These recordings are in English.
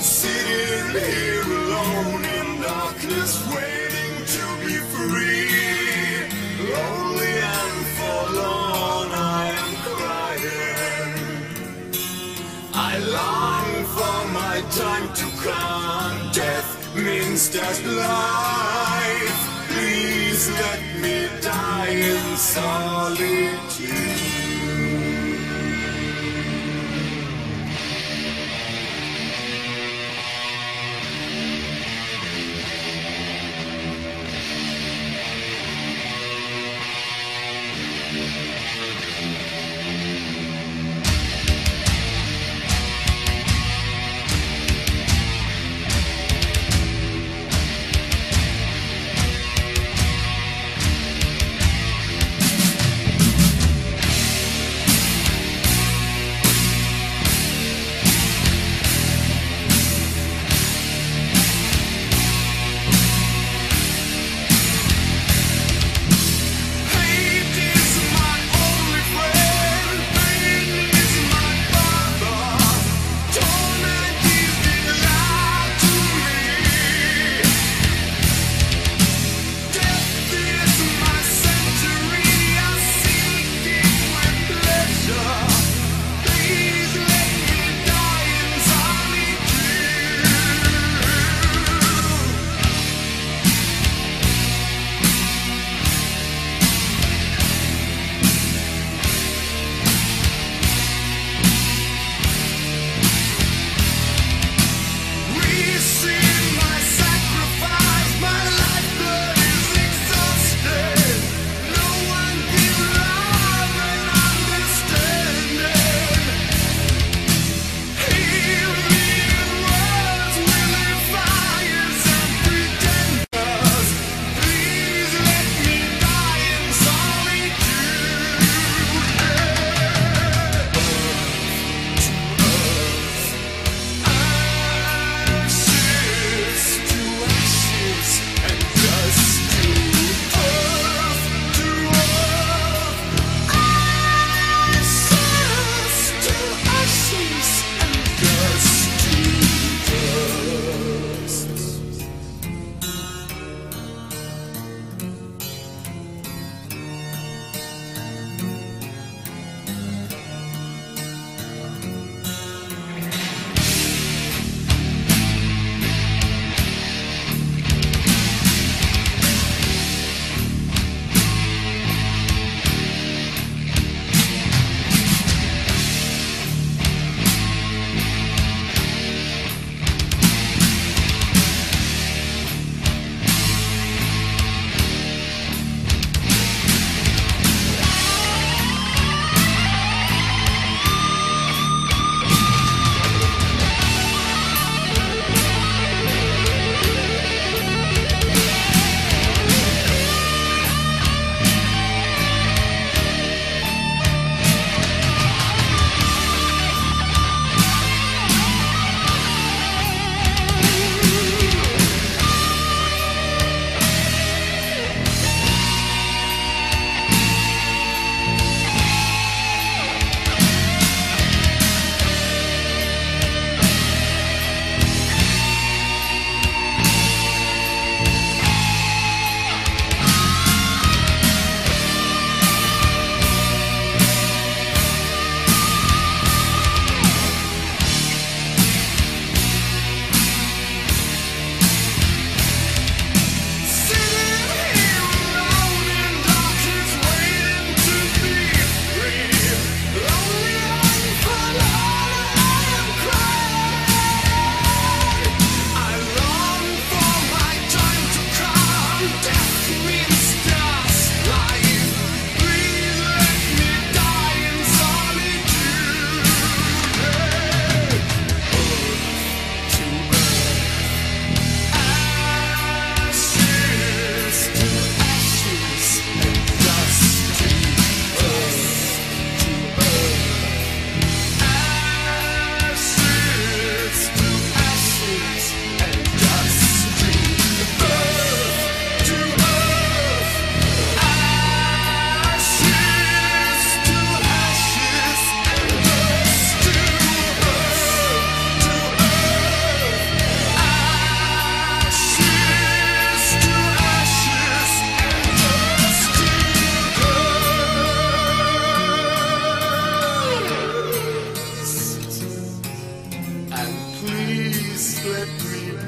lying here alone in darkness, waiting to be free. Lonely and forlorn, I am crying. I long for my time to come. Death means just life. Please let me die in solitude.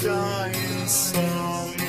died in song.